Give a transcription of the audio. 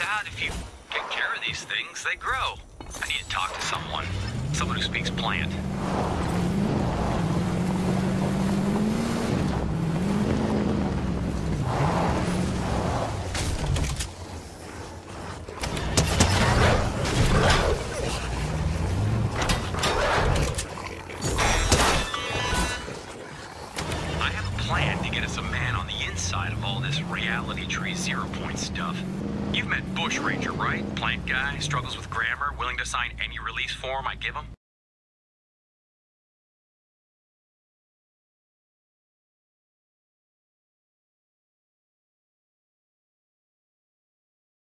out if you take care of these things, they grow. I need to talk to someone. Someone who speaks plant. I have a plan to get us a man on the inside of all this reality tree zero point stuff. You've met Bushranger, right? Plant guy, struggles with grammar, willing to sign any release form I give him?